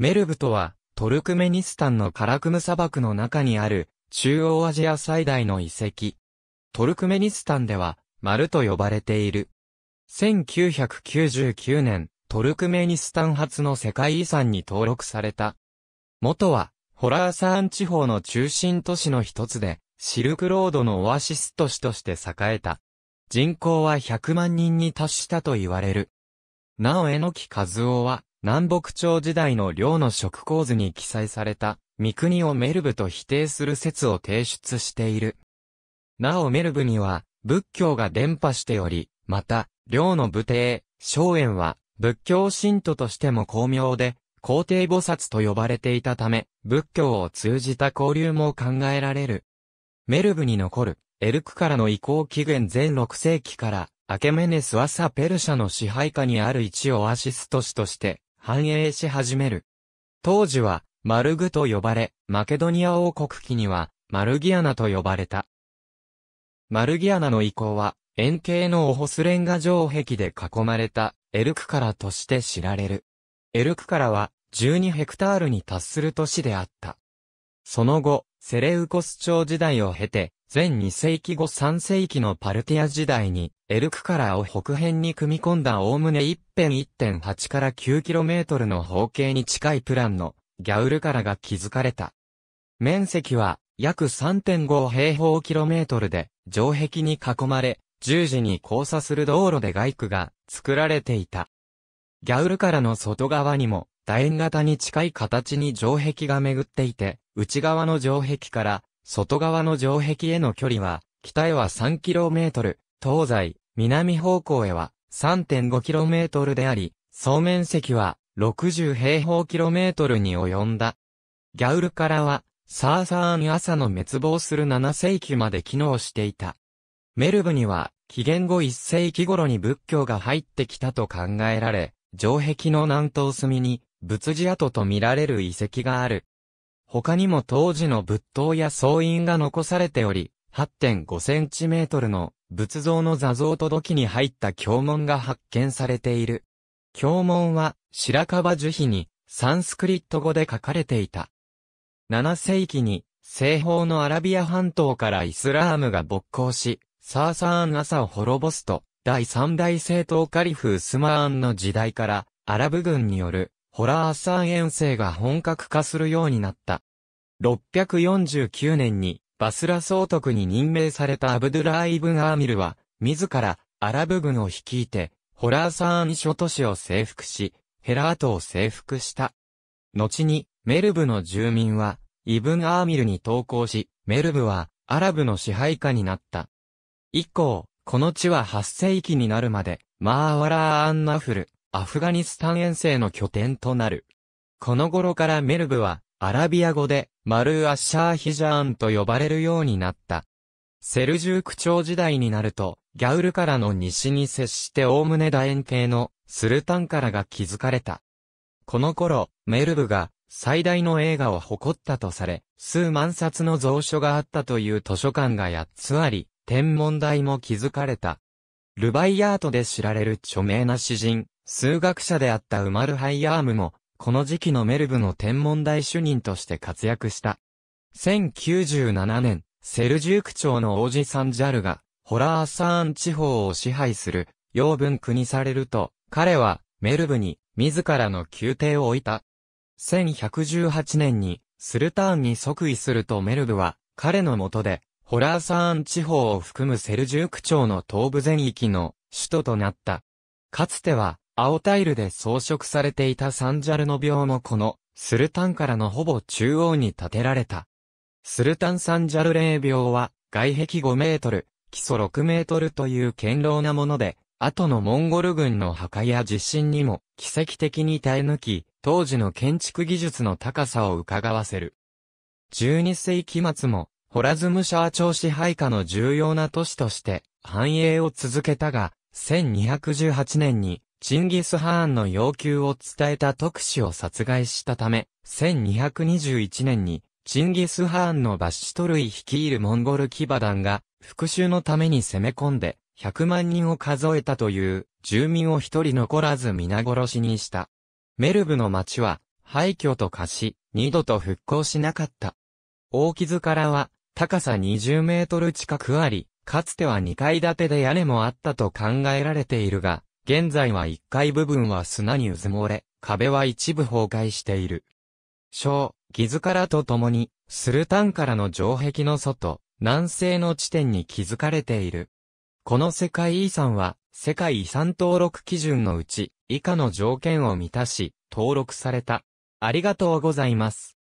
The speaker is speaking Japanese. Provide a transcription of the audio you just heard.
メルブとは、トルクメニスタンのカラクム砂漠の中にある、中央アジア最大の遺跡。トルクメニスタンでは、丸と呼ばれている。1999年、トルクメニスタン初の世界遺産に登録された。元は、ホラーサーン地方の中心都市の一つで、シルクロードのオアシス都市として栄えた。人口は100万人に達したと言われる。なお榎木和夫は、南北朝時代の領の食構図に記載された、三国をメルブと否定する説を提出している。なおメルブには、仏教が伝播しており、また、領の武帝、荘園は、仏教信徒としても巧妙で、皇帝菩薩と呼ばれていたため、仏教を通じた交流も考えられる。メルブに残る、エルクからの移行紀元前6世紀から、アケメネスはサペルシャの支配下にある一オアシス都市として繁栄し始める。当時はマルグと呼ばれ、マケドニア王国期にはマルギアナと呼ばれた。マルギアナの遺構は円形のオホスレンガ城壁で囲まれたエルクカラとして知られる。エルクカラは12ヘクタールに達する都市であった。その後、セレウコス朝時代を経て、前2世紀後3世紀のパルティア時代に、エルクカラーを北辺に組み込んだおおむね一辺1.8から 9km の方形に近いプランのギャウルカラが築かれた。面積は約3.5平方キロメートルで城壁に囲まれ、十字に交差する道路で街区が作られていた。ギャウルカラの外側にも楕円型に近い形に城壁が巡っていて、内側の城壁から外側の城壁への距離は、北へは 3km、東西、南方向へは 3.5km であり、総面積は60平方キロメートルに及んだ。ギャウルカラは、サーサーン朝の滅亡する7世紀まで機能していた。メルブには、紀元後1世紀頃に仏教が入ってきたと考えられ、城壁の南東隅に仏寺跡と見られる遺跡がある。他にも当時の仏塔や総印が残されており、8.5センチメートルの仏像の座像と土器に入った経文が発見されている。経文は白樺樹皮にサンスクリット語で書かれていた。7世紀に西方のアラビア半島からイスラームが勃興し、サーサーン朝を滅ぼすと、第三大政党カリフ・ウスマーンの時代からアラブ軍によるホラーサン遠征が本格化するようになった。649年にバスラ総督に任命されたアブドゥラーイブン・アーミルは、自らアラブ軍を率いて、ホラーサーン諸都市を征服し、ヘラートを征服した。後に、メルブの住民は、イブン・アーミルに投降し、メルブは、アラブの支配下になった。以降、この地は8世紀になるまで、マーワラー・アンナフル、アフガニスタン遠征の拠点となる。この頃からメルブは、アラビア語で、マルーアッシャーヒジャーンと呼ばれるようになった。セルジューク朝時代になると、ギャウル・カラの西に接しておおむね楕円形のスルタン・カラが築かれた。この頃、メルブが最大の映画を誇ったとされ、数万冊の蔵書があったという図書館が8つあり、天文台も築かれた。ルバイアートで知られる著名な詩人、数学者であったウマル・ハイヤームも、この時期のメルブの天文台主任として活躍した。1097年、セルジューク朝の王子サンジャルが、ホラーサーン地方を支配する、養分国されると、彼は、メルブに、自らの宮廷を置いた。1118年に、スルターンに即位するとメルブは、彼の下で、ホラーサーン地方を含むセルジューク朝の東部全域の首都となった。かつては、青タイルで装飾されていたサンジャルの廟もこの、スルタンからのほぼ中央に建てられた。スルタンサンジャル霊廟は、外壁5メートル、基礎6メートルという堅牢なもので、後のモンゴル軍の破壊や地震にも奇跡的に耐え抜き、当時の建築技術の高さを伺わせる。12世紀末も、ホラズムシャー朝支配下の重要な都市として繁栄を続けたが、1218年にチンギス・ハーンの要求を伝えた特使を殺害したため、1221年に、チンギス・ハーンのバッシュトルイ率いるモンゴル騎馬団が、復讐のために攻め込んで、100万人を数えたという、住民を一人残らず皆殺しにした。メルブの町は、廃墟と化し、二度と復興しなかった。大傷からは、高さ20メートル近くあり、かつては2階建てで屋根もあったと考えられているが、現在は1階部分は砂にうずもれ、壁は一部崩壊している。小、傷からとともに、スルタンからの城壁の外、南西の地点に築かれている。この世界遺産は、世界遺産登録基準のうち、以下の条件を満たし、登録された。ありがとうございます。